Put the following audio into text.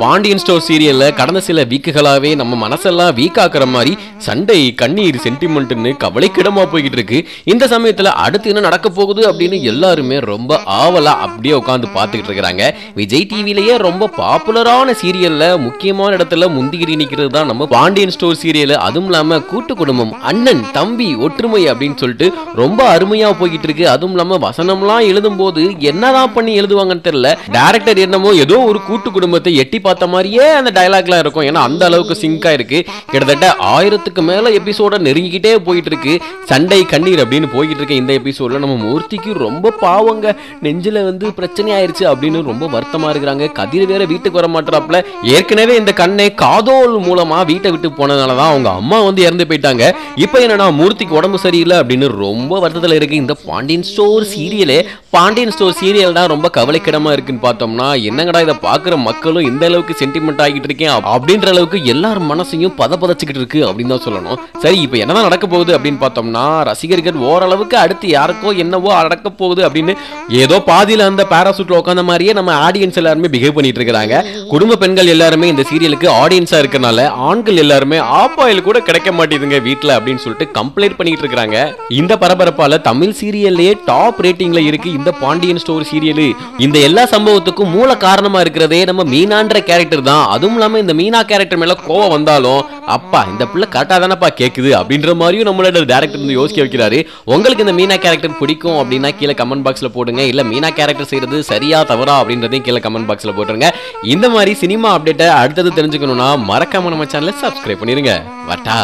Pandian store சீரியல்ல கடந்த சில வீக்குகளாவே நம்ம மனசெல்லாம் வீக் ஆக்குற மாதிரி சண்டை கண்ணீர் சென்டிமெண்ட்னு கவலைக்கிடமா போய்கிட்டு இருக்கு இந்த சமயத்துல அடுத்து என்ன நடக்க போகுது அப்படின்னு எல்லாருமே ரொம்ப ஆவலா அப்படியே உட்காந்து பார்த்துக்கிட்டு இருக்கிறாங்க. விஜய் டிவிலேயே ரொம்ப பாப்புலரான சீரியல்ல முக்கியமான இடத்துல முந்திகிரி நிக்கிறது தான் நம்ம பாண்டியன் ஸ்டோர் சீரியல். அதுவும் இல்லாம கூட்டு குடும்பம் அண்ணன் தம்பி ஒற்றுமை அப்படின்னு சொல்லிட்டு ரொம்ப அருமையா போய்கிட்டு இருக்கு அதுவும் இல்லாம வசனம்லாம் எழுதும் போது என்னதான் பண்ணி எழுதுவாங்கன்னு தெரியல. டேரக்டர் என்னமோ ஏதோ ஒரு கூட்டு குடும்பத்தை எட்டி பார்த்த மாதிரியே அந்த டயலாக்லாம் இருக்கும். ஏன்னா அந்த அளவுக்கு சிங்காக இருக்கு கிட்டத்தட்ட ஆயிரத்துக்கு மேலே எபிசோட நெருங்கிக்கிட்டே போயிட்டு இருக்கு சண்டை கண்ணீர் அப்படின்னு போய்கிட்டு இருக்க இந்த எபிசோட்ல நம்ம மூர்த்திக்கு ரொம்ப பாவங்க. நெஞ்சில் வந்து பிரச்சனை ஆயிருச்சு அப்படின்னு ரொம்ப வருத்தமாக இருக்கிறாங்க. கதிர் வேற வீட்டுக்கு வர மாட்டாப்ல ஏற்கனவே இந்த கண்ணை காதோல் மூலமாக வீட்டை விட்டு போனதுனாலதான் அவங்க அம்மா வந்து இறந்து போயிட்டாங்க. இப்போ என்னன்னா மூர்த்திக்கு உடம்பு சரியில்லை அப்படின்னு ரொம்ப வருத்தத்தில் இருக்கு. இந்த பாண்டியன் ஸ்டோர் சீரியலே பாண்டியன் ஸ்டோர் சீரியல் தான் ரொம்ப கவலைக்கிடமாக இருக்குன்னு பார்த்தோம்னா என்னங்கடா இதை பார்க்குற மக்களும் இந்த அளவுக்கு சென்டிமெண்ட் ஆகிட்டு இருக்கேன் அப்படின்ற அளவுக்கு எல்லார் மனசையும் பத பதச்சுக்கிட்டு இருக்கு அப்படின்னு தான் சொல்லணும். சரி இப்போ என்னதான் நடக்க போகுது அப்படின்னு பார்த்தோம்னா ரசிகர்கள் ஓரளவுக்கு அடுத்து யாருக்கோ என்னவோ நடக்க போகுது அப்படின்னு ஏதோ பாதியில் அந்த பேராசூட்ல உட்காந்த மாதிரியே நம்ம ஆடியன்ஸ் எல்லாருமே பிஹேவ் பண்ணிட்டு இருக்காங்க குடும்ப பெண்கள் எல்லாருமே இந்த சீரியலுக்கு ஆடியன்ஸா இருக்கனால ஆண்கள் எல்லாருமே ஆப் ஆயில் கூட கிடைக்க மாட்டேதுங்க வீட்டில் அப்படின்னு சொல்லிட்டு கம்ப்ளைண்ட் பண்ணிட்டு இருக்காங்க இந்த பரபரப்பால தமிழ் சீரியல்லே டாப் ரேட்டிங்ல இருக்கு இந்த பாண்டியன் ஸ்டோர் சீரியல் இந்த எல்லா சம்பவத்துக்கும் மூல காரணமா இருக்கிறதே நம்ம மீனான்ற கேரக்டர் தான். அதுவும் இல்லாமல் இந்த மீனா கேரக்டர் மேலே கோவம் வந்தாலும் அப்பா இந்த பிள்ளை கரெக்டாக தானப்பா கேட்குது அப்படின்ற மாதிரியும் நம்மளோட டேரக்டர் வந்து யோசிக்க வைக்கிறாரு. உங்களுக்கு இந்த மீனா கேரக்டர் பிடிக்கும் அப்படின்னா கீழே கமெண்ட் பாக்ஸில் போடுங்க. இல்லை மீனா கேரக்டர் செய்கிறது சரியா தவறா அப்படின்றதையும் கீழே கமெண்ட் பாக்ஸில் போட்டுருங்க. இந்த மாதிரி சினிமா அப்டேட்டை அடுத்தது தெரிஞ்சுக்கணும்னா மறக்காம நம்ம சேனலை சப்ஸ்கிரைப் பண்ணிடுங்க வட்டா